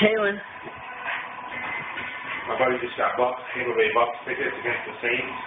Kaylin. My buddy just got Bucks, Tampa Bay Bucks tickets against the Saints.